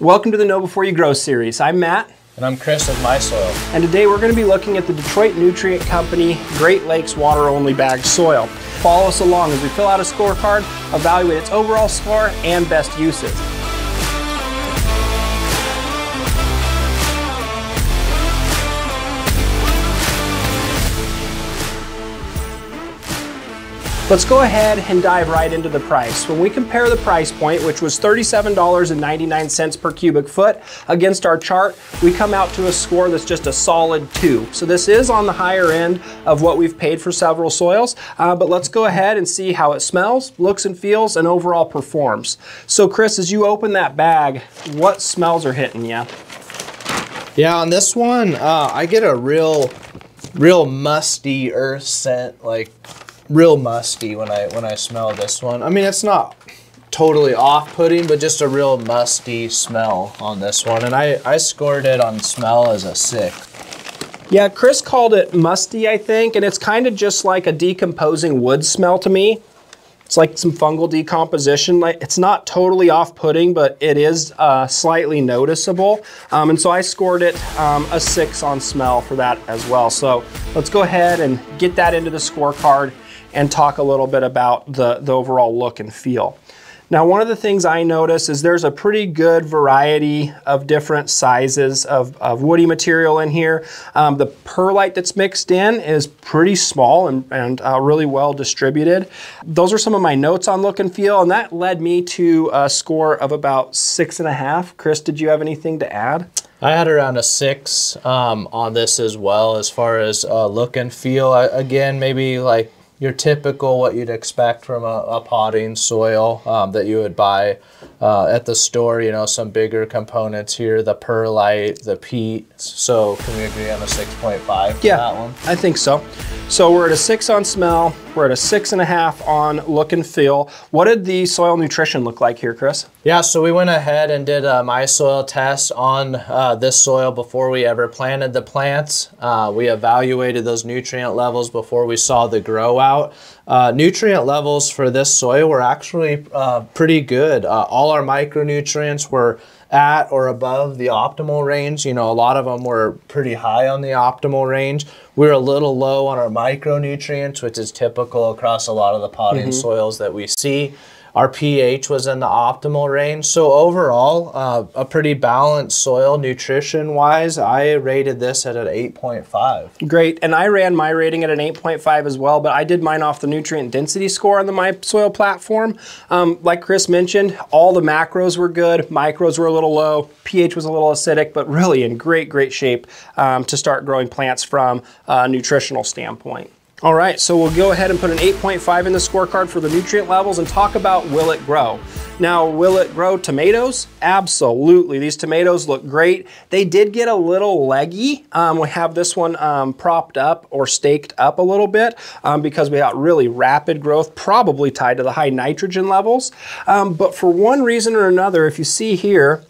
Welcome to the Know Before You Grow series. I'm Matt. And I'm Kris of My Soil. And today we're going to be looking at the Detroit Nutrient Company Great Lakes Water Only Bagged Soil. Follow us along as we fill out a scorecard, evaluate its overall score, and best uses. Let's go ahead and dive right into the price. When we compare the price point, which was $37.99 per cubic foot, against our chart, we come out to a score that's just a solid two. So this is on the higher end of what we've paid for several soils, uh, but let's go ahead and see how it smells, looks and feels, and overall performs. So Kris, as you open that bag, what smells are hitting you? Yeah, on this one, uh, I get a real, real musty earth scent, like real musty when I when I smell this one. I mean, it's not totally off-putting, but just a real musty smell on this one. And I, I scored it on smell as a six. Yeah, Kris called it musty, I think, and it's kind of just like a decomposing wood smell to me. It's like some fungal decomposition. It's not totally off-putting, but it is uh, slightly noticeable. Um, and so I scored it um, a six on smell for that as well. So let's go ahead and get that into the scorecard and talk a little bit about the, the overall look and feel. Now, one of the things I notice is there's a pretty good variety of different sizes of, of woody material in here. Um, the perlite that's mixed in is pretty small and, and uh, really well distributed. Those are some of my notes on look and feel, and that led me to a score of about six and a half. Kris, did you have anything to add? I had around a six um, on this as well as far as uh, look and feel. I, again, maybe like your typical what you'd expect from a, a potting soil um, that you would buy uh, at the store. You know, some bigger components here, the perlite, the peat. So can we agree on a 6.5 yeah, that one? I think so. So we're at a six on smell, we're at a six and a half on look and feel. What did the soil nutrition look like here, Kris? Yeah, so we went ahead and did a my soil test on uh, this soil before we ever planted the plants. Uh, we evaluated those nutrient levels before we saw the grow out. Uh, nutrient levels for this soil were actually uh, pretty good. Uh, all our macronutrients were at or above the optimal range. You know, a lot of them were pretty high on the optimal range. We are a little low on our micronutrients, which is typical across a lot of the potting mm -hmm. soils that we see. Our pH was in the optimal range. So overall, uh, a pretty balanced soil nutrition-wise. I rated this at an 8.5. Great, and I ran my rating at an 8.5 as well, but I did mine off the nutrient density score on the My Soil platform. Um, like Kris mentioned, all the macros were good, micros were a little low, pH was a little acidic, but really in great, great shape um, to start growing plants from a nutritional standpoint. All right, so we'll go ahead and put an 8.5 in the scorecard for the nutrient levels and talk about will it grow. Now, will it grow tomatoes? Absolutely. These tomatoes look great. They did get a little leggy. Um, we have this one um, propped up or staked up a little bit um, because we got really rapid growth, probably tied to the high nitrogen levels. Um, but for one reason or another, if you see here,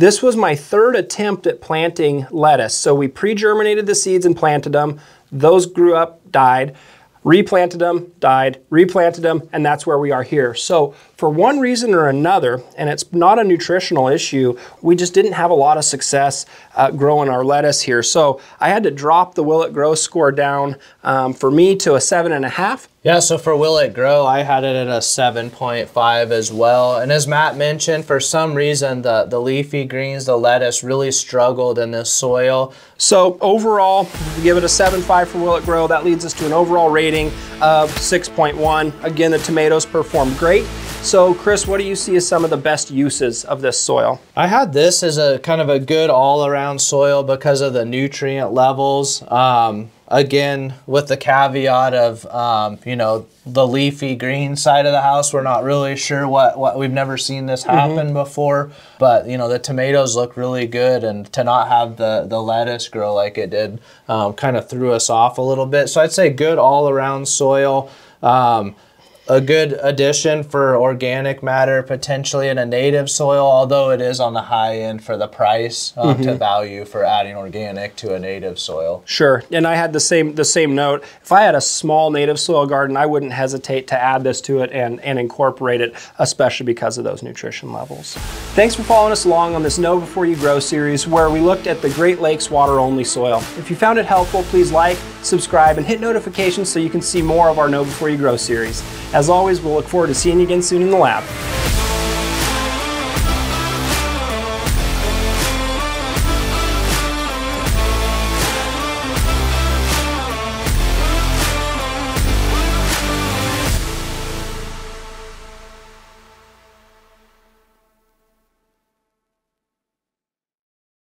this was my third attempt at planting lettuce. So we pre-germinated the seeds and planted them. Those grew up, died replanted them, died, replanted them, and that's where we are here. So for one reason or another, and it's not a nutritional issue, we just didn't have a lot of success uh, growing our lettuce here. So I had to drop the Will It Grow score down um, for me to a seven and a half. Yeah, so for Will It Grow, I had it at a 7.5 as well. And as Matt mentioned, for some reason, the, the leafy greens, the lettuce really struggled in this soil. So overall, give it a 7.5 for Will It Grow. That leads us to an overall rating of 6.1. Again, the tomatoes performed great. So Kris, what do you see as some of the best uses of this soil? I had this as a kind of a good all-around soil because of the nutrient levels. Um, again, with the caveat of, um, you know, the leafy green side of the house, we're not really sure what, what we've never seen this mm-hmm. happen mm -hmm. before. But, you know, the tomatoes look really good and to not have the, the lettuce grow like it did um, kind of threw us off a little bit. So I'd say good all around soil. Um, a good addition for organic matter potentially in a native soil, although it is on the high end for the price uh, to value for adding organic to a native soil. Sure, and I had the same the same note. If I had a small native soil garden, I wouldn't hesitate to add this to it and, and incorporate it, especially because of those nutrition levels. Thanks for following us along on this Know Before You Grow series where we looked at the Great Lakes water-only soil. If you found it helpful, please like, subscribe, and hit notifications so you can see more of our Know Before You Grow series. As always, we'll look forward to seeing you again soon in the lab.